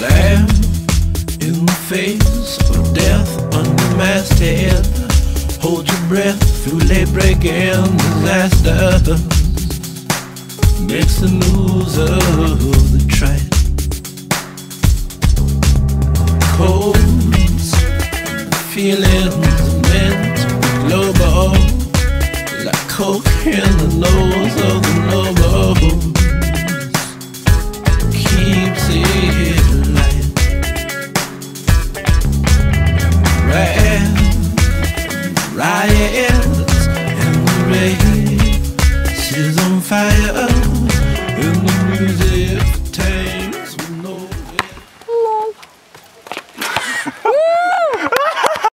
laugh in the face of death under the masthead. Hold your breath through late breaking disasters. Makes the news of the trite. Colds, feelings meant to be global, like coke in the nose of the noble. fire up.